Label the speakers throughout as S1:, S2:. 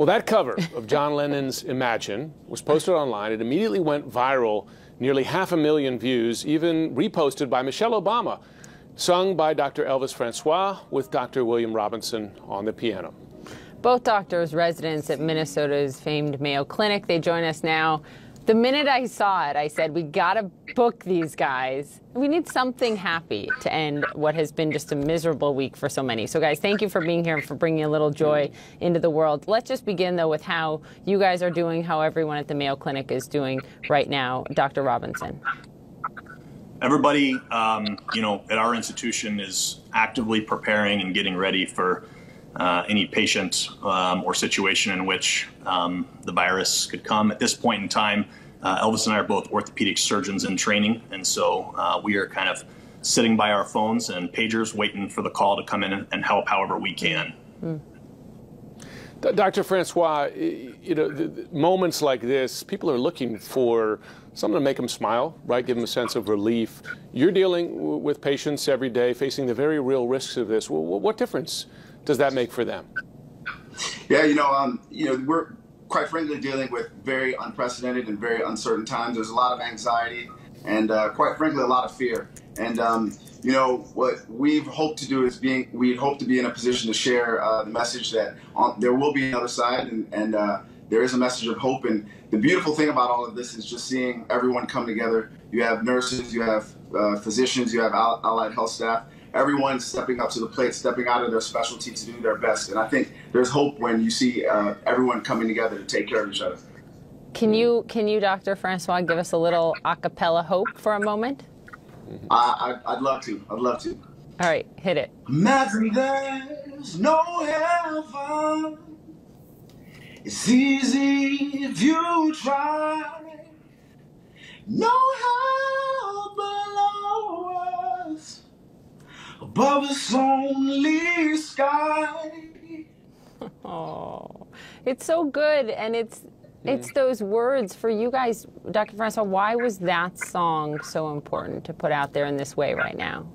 S1: Well, that cover of John Lennon's Imagine was posted online. It immediately went viral, nearly half a million views, even reposted by Michelle Obama, sung by Dr. Elvis Francois with Dr. William Robinson on the piano.
S2: Both doctors, residents at Minnesota's famed Mayo Clinic, they join us now. The minute I saw it, I said, we got to book these guys. We need something happy to end what has been just a miserable week for so many. So, guys, thank you for being here and for bringing a little joy into the world. Let's just begin, though, with how you guys are doing, how everyone at the Mayo Clinic is doing right now. Dr. Robinson.
S3: Everybody, um, you know, at our institution is actively preparing and getting ready for uh, any patient um, or situation in which um, the virus could come. At this point in time, uh, Elvis and I are both orthopedic surgeons in training, and so uh, we are kind of sitting by our phones and pagers waiting for the call to come in and help however we can. Mm.
S1: Dr. Francois, you know, moments like this, people are looking for something to make them smile, right? Give them a sense of relief. You're dealing with patients every day, facing the very real risks of this. What difference does that make for them?
S4: Yeah, you know, um, you know, we're quite frankly dealing with very unprecedented and very uncertain times. There's a lot of anxiety and, uh, quite frankly, a lot of fear. And um, you know what we've hoped to do is being we hope to be in a position to share uh, the message that on, there will be another side and, and uh, there is a message of hope. And the beautiful thing about all of this is just seeing everyone come together. You have nurses, you have uh, physicians, you have allied health staff everyone stepping up to the plate, stepping out of their specialty to do their best. And I think there's hope when you see uh, everyone coming together to take care of each other.
S2: Can you, can you, Dr. Francois, give us a little a cappella hope for a moment?
S4: I, I, would love to. I'd love to.
S2: All right, hit it.
S4: Imagine there's no heaven. It's easy if you try. No hell above us only sky.
S2: Oh, it's so good, and it's it's those words for you guys, Dr. Francois. Why was that song so important to put out there in this way right now?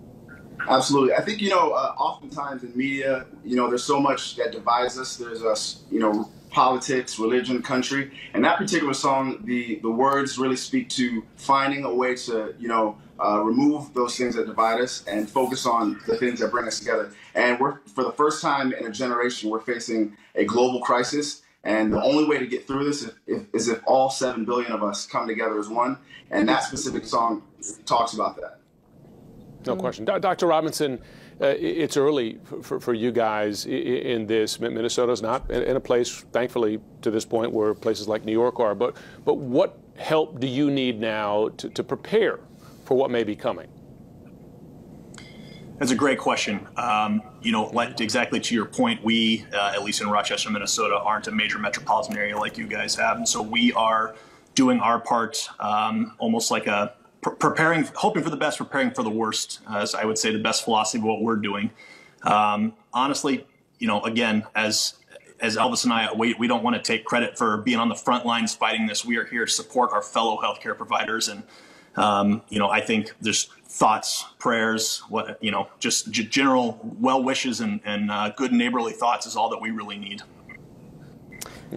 S4: Absolutely. I think, you know, uh, oftentimes in media, you know, there's so much that divides us. There's us, you know, politics, religion, country. And that particular song, the, the words really speak to finding a way to, you know, uh, remove those things that divide us and focus on the things that bring us together. And we're, for the first time in a generation, we're facing a global crisis. And the only way to get through this is if, is if all seven billion of us come together as one. And that specific song talks about that.
S1: No question. Dr. Robinson, uh, it's early for, for, you guys in this. Minnesota's not in a place, thankfully, to this point where places like New York are. But, but what help do you need now to, to prepare for what may be coming?
S3: That's a great question. Um, you know, exactly to your point, we, uh, at least in Rochester, Minnesota, aren't a major metropolitan area like you guys have. And so we are doing our part um, almost like a preparing, hoping for the best, preparing for the worst, as I would say the best philosophy of what we're doing. Um, honestly, you know, again, as as Elvis and I, we, we don't want to take credit for being on the front lines fighting this. We are here to support our fellow healthcare providers. And, um, you know, I think there's thoughts, prayers, what, you know, just g- general well wishes and, and uh, good neighborly thoughts is all that we really need.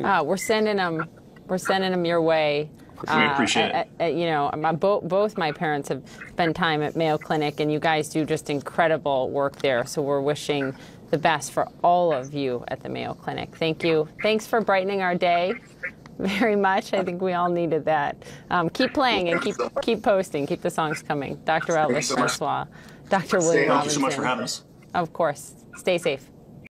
S2: Uh, we're sending them, we're sending them your way.
S3: We appreciate uh,
S2: it. you know, my, bo- both my parents have spent time at Mayo Clinic, and you guys do just incredible work there. So we're wishing the best for all of you at the Mayo Clinic. Thank you. Thanks for brightening our day very much. I think we all needed that. Um, keep playing and keep keep posting. Keep the songs coming. Dr. Elvis so Francois, Dr. William
S3: Thank you so much for having us.
S2: Of course. Stay safe.